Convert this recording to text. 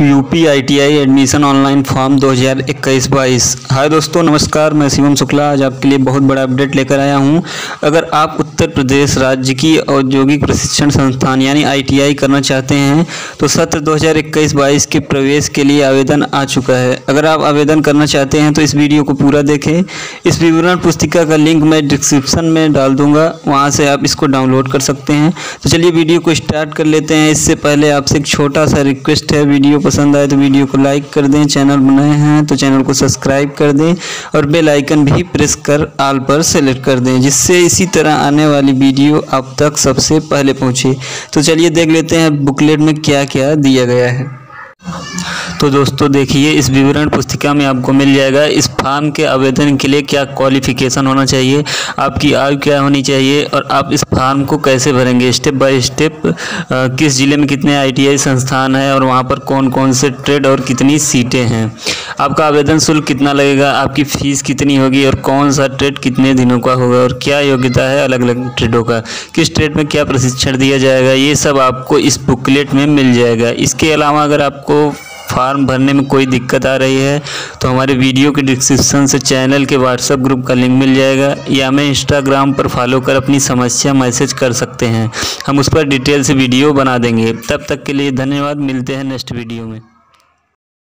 UP ITI admission online form 2021-22 hi दोस्तों, नमस्कार, मैं शिवम शुक्ला। आज आपके लिए बहुत बड़ा अपडेट लेकर आया हूँ। अगर आप उत्तर प्रदेश राज्य की औद्योगिक प्रशिक्षण संस्थान यानी आईटीआई करना चाहते हैं तो सत्र 2021-22 के प्रवेश के लिए आवेदन आ चुका है। अगर आप आवेदन करना चाहते हैं तो इस वीडियो को पूरा देखें। इस विवरण पुस्तिका का लिंक मैं डिस्क्रिप्शन में डाल दूँगा। वहाँ से आप इसको डाउनलोड कर सकते हैं। तो चलिए वीडियो को स्टार्ट कर लेते हैं। इससे पहले आपसे एक छोटा सा रिक्वेस्ट है, वीडियो पसंद आए तो वीडियो को लाइक कर दें, चैनल बनाए हैं तो चैनल को सब्सक्राइब कर दें और बेल आइकन भी प्रेस कर आल पर सेलेक्ट कर दें, जिससे इसी तरह आने वाली वीडियो आप तक सबसे पहले पहुँचे। तो चलिए देख लेते हैं बुकलेट में क्या क्या दिया गया है। तो दोस्तों देखिए, इस विवरण पुस्तिका में आपको मिल जाएगा, इस फार्म के आवेदन के लिए क्या क्वालिफिकेशन होना चाहिए, आपकी आयु क्या होनी चाहिए और आप इस फार्म को कैसे भरेंगे? स्टेप बाय स्टेप किस ज़िले में कितने आईटीआई संस्थान हैं और वहाँ पर कौन कौन से ट्रेड और कितनी सीटें हैं? आपका आवेदन शुल्क कितना लगेगा? आपकी फ़ीस कितनी होगी और कौन सा ट्रेड कितने दिनों का होगा और क्या योग्यता है अलग अलग ट्रेडों का? किस ट्रेड में क्या प्रशिक्षण दिया जाएगा? ये सब आपको इस बुकलेट में मिल जाएगा। इसके अलावा अगर आपको फॉर्म भरने में कोई दिक्कत आ रही है तो हमारे वीडियो के डिस्क्रिप्शन से चैनल के व्हाट्सएप ग्रुप का लिंक मिल जाएगा, या हमें इंस्टाग्राम पर फॉलो कर अपनी समस्या मैसेज कर सकते हैं। हम उस पर डिटेल से वीडियो बना देंगे। तब तक के लिए धन्यवाद, मिलते हैं नेक्स्ट वीडियो में।